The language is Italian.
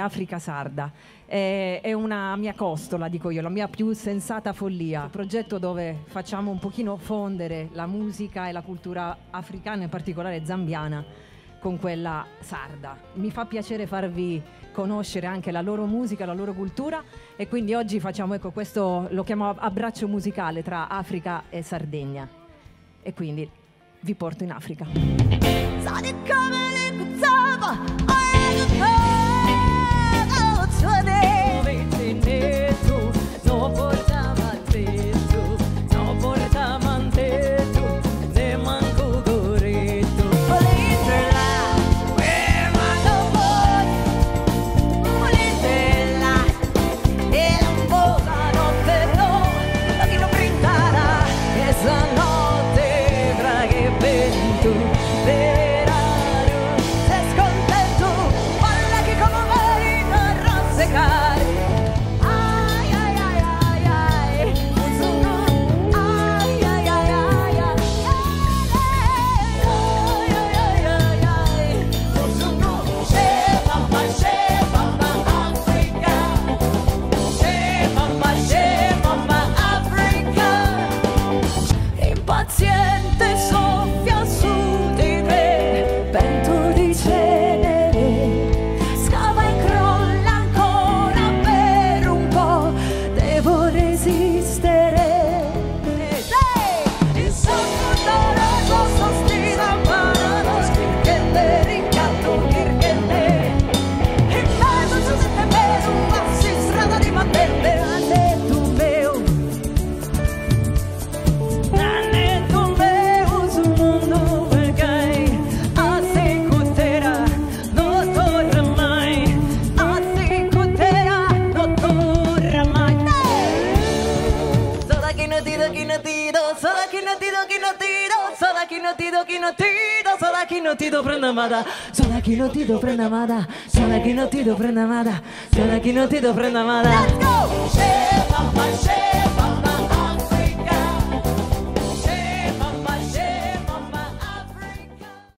Africa Sarda è, è, una mia costola, dico io, la mia più sensata follia. Un progetto dove facciamo un pochino fondere la musica e la cultura africana, in particolare zambiana, con quella sarda. Mi fa piacere farvi conoscere anche la loro musica, la loro cultura e quindi oggi facciamo ecco, questo, lo chiamo abbraccio musicale tra Africa e Sardegna. E quindi vi porto in Africa. pazienza. no tiro, aquí no tiro, solo aquí no tiro, aquí no tiro, solo aquí no tiro, aquí no tiro, solo aquí no tiro, frena amada, solo aquí no tiro, frena amada, solo aquí no tiro, frena amada, solo aquí no tiro, frena amada. Let's go.